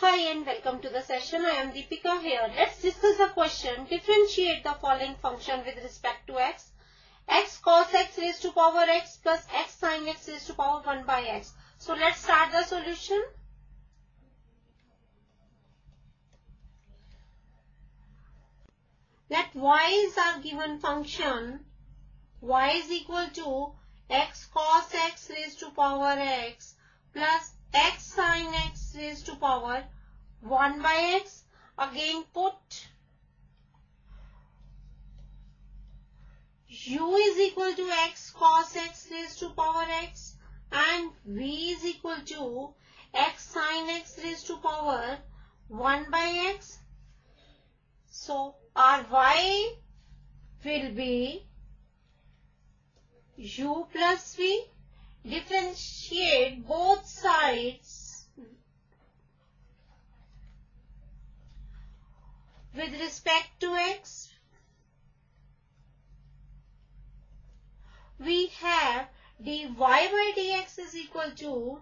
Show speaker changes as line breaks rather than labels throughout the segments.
Hi and welcome to the session. I am Deepika here. Let's discuss a question. Differentiate the following function with respect to x. x cos x raised to power x plus x sin x raised to power 1 by x. So let's start the solution. Let y is our given function. y is equal to x cos x raised to power x plus x sine x raised to power 1 by x. Again put u is equal to x cos x raised to power x and v is equal to x sine x raised to power 1 by x. So our y will be u plus v differentiate both sides with respect to x. We have dy by dx is equal to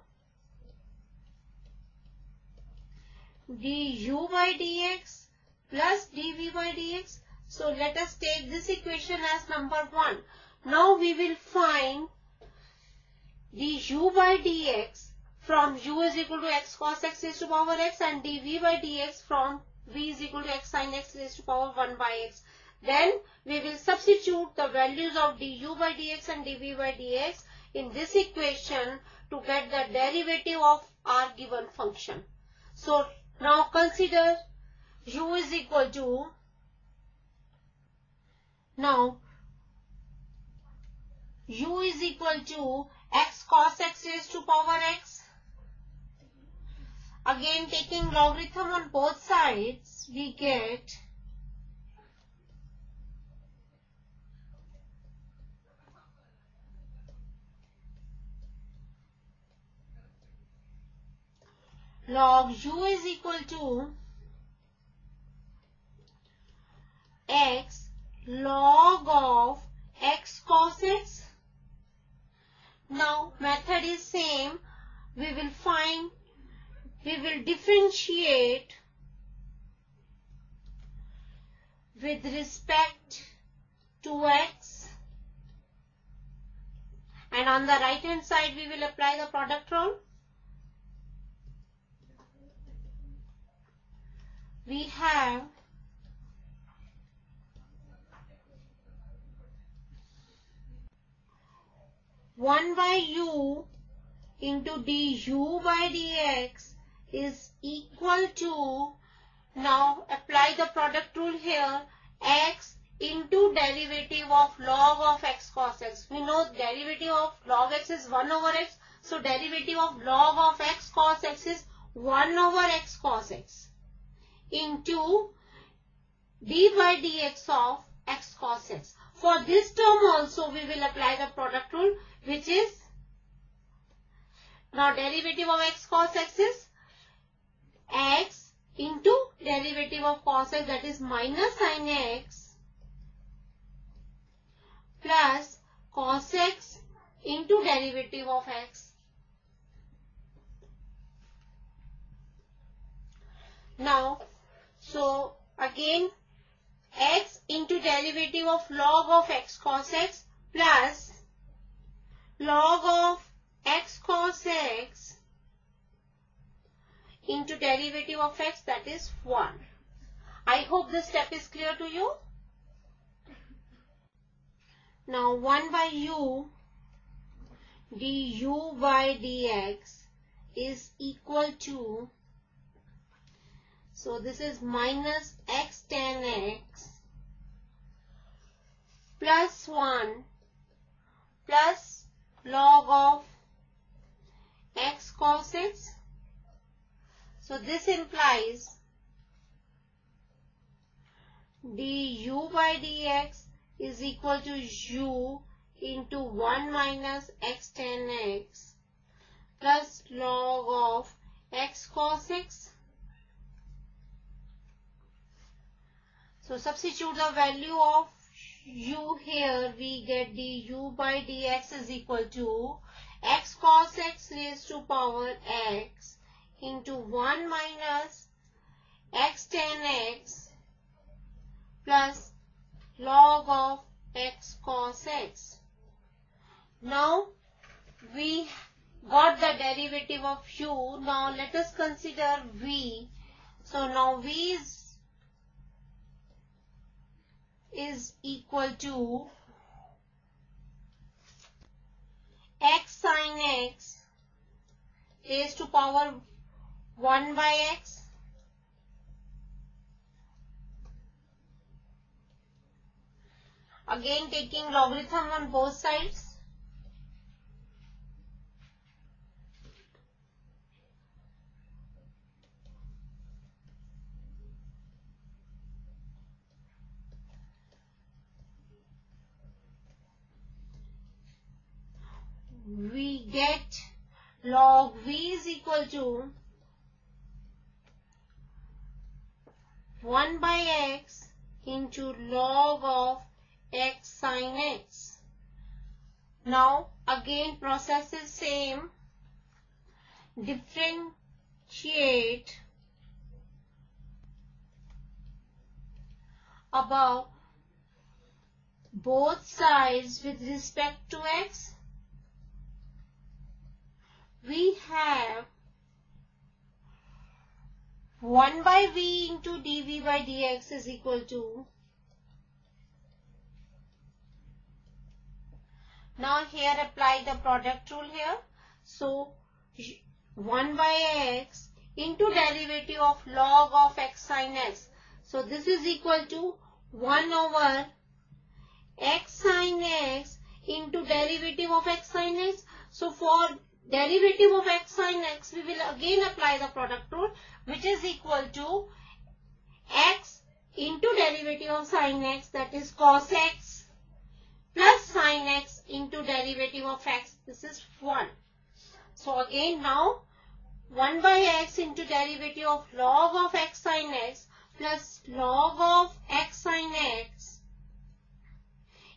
du by dx plus dv by dx. So let us take this equation as number 1. Now we will find du by dx from u is equal to x cos x raised to power x and dv by dx from v is equal to x sin x raised to power 1 by x. Then we will substitute the values of du by dx and dv by dx in this equation to get the derivative of our given function. So now consider u is equal to now u is equal to x cos x raised to power x. Again taking logarithm on both sides, we get log u is equal to x log of x cos x now method is same. We will find, we will differentiate with respect to x and on the right hand side we will apply the product rule. We have 1 by u into du by dx is equal to, now apply the product rule here, x into derivative of log of x cos x. We know derivative of log x is 1 over x. So derivative of log of x cos x is 1 over x cos x into d by dx of x cos x. For this term also we will apply the product rule which is now derivative of x cos x is x into derivative of cos x that is minus sin x plus cos x into derivative of x. Now, so again x into derivative of log of x cos x plus log of x cos x into derivative of x that is 1. I hope this step is clear to you. Now 1 by u du by dx is equal to so this is minus x tan x plus 1 plus log of x cos x. So this implies du by dx is equal to u into 1 minus x tan x plus log of x cos x. So substitute the value of u here we get du by dx is equal to x cos x raised to power x into 1 minus x tan x plus log of x cos x. Now we got the derivative of u. Now let us consider v. So now v is, is equal to x sin x raised to power 1 by x. Again taking logarithm on both sides we get log v is equal to 1 by x into log of x sine x. Now again process is same. Differentiate above both sides with respect to x we have 1 by v into dv by dx is equal to now here apply the product rule here. So 1 by x into derivative of log of x sine x. So this is equal to 1 over x sine x into derivative of x sine x. So for derivative of x sin x, we will again apply the product rule which is equal to x into derivative of sin x that is cos x plus sin x into derivative of x. This is 1. So again now 1 by x into derivative of log of x sin x plus log of x sin x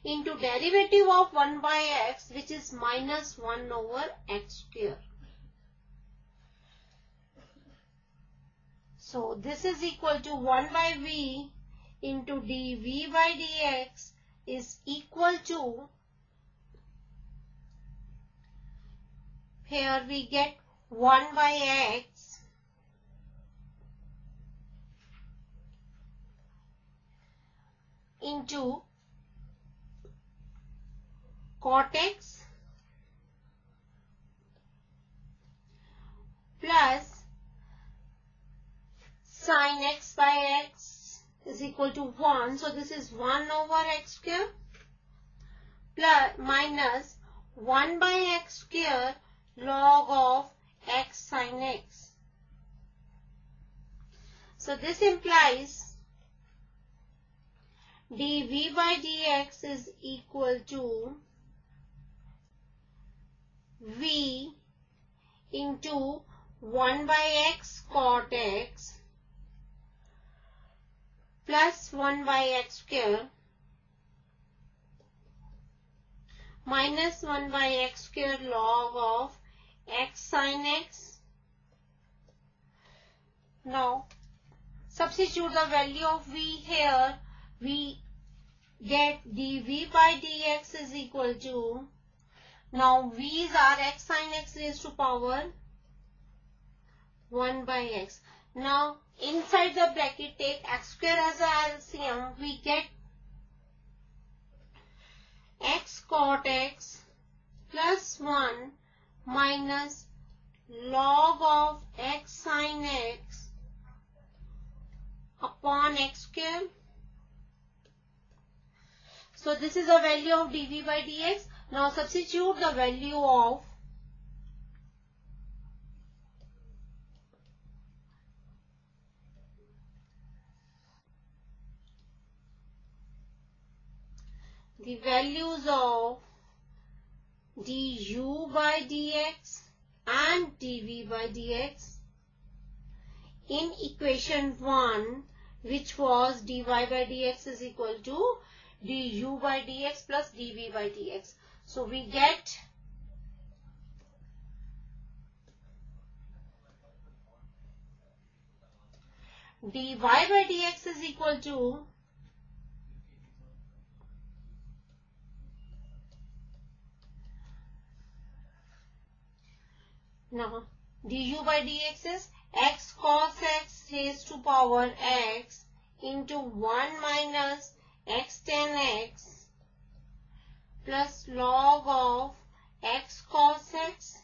into derivative of 1 by x which is minus 1 over x square. So this is equal to 1 by v into dv by dx is equal to here we get 1 by x into cot x plus sine x by x is equal to 1. So this is 1 over x square plus minus 1 by x square log of x sine x. So this implies dv by dx is equal to v into 1 by x cot x plus 1 by x square minus 1 by x square log of x sin x. Now, substitute the value of v here. We get dv by dx is equal to now V's are x sin x raised to power 1 by x. Now inside the bracket take x square as a LCM. We get x cot x plus 1 minus log of x sin x upon x square. So this is a value of dv by dx. Now substitute the value of the values of du by dx and dv by dx in equation 1 which was dy by dx is equal to du by dx plus dv by dx. So we get dy by dx is equal to now du by dx is x cos x raised to power x into 1 minus x tan x plus log of x cos x.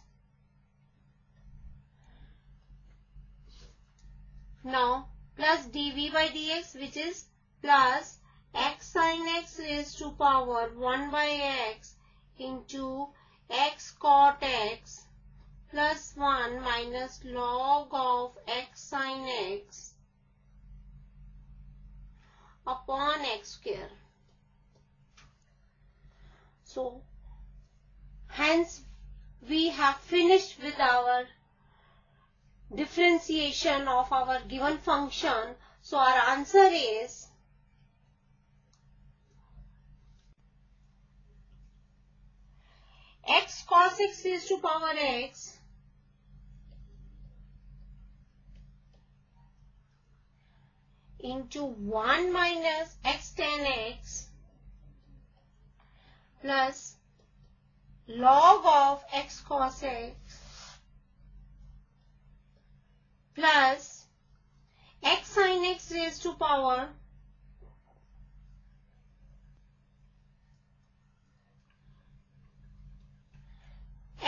Now plus dv by dx which is plus x sin x raised to power 1 by x into x cot x plus 1 minus log of x sin x upon x square. So, hence we have finished with our differentiation of our given function. So, our answer is x cos x raised to power x into 1 minus x tan x plus log of x cos x plus x sin x raised to power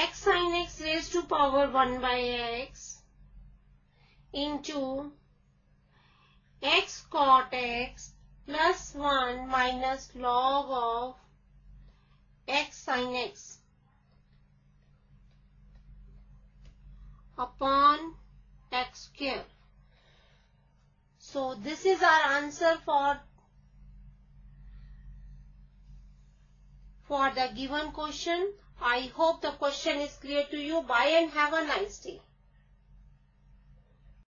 x sin x raised to power 1 by x into x cot x plus 1 minus log of x upon x square. So this is our answer for for the given question. I hope the question is clear to you. Bye and have a nice day.